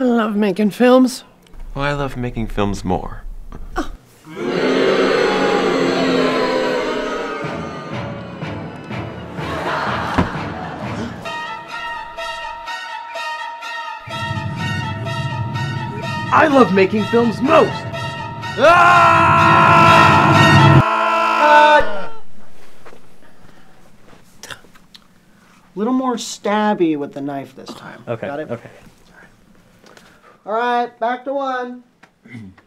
love making films. Well, I love making films more. I love making films most. A little more stabby with the knife this time. Okay. Got it? Okay. All right, back to one.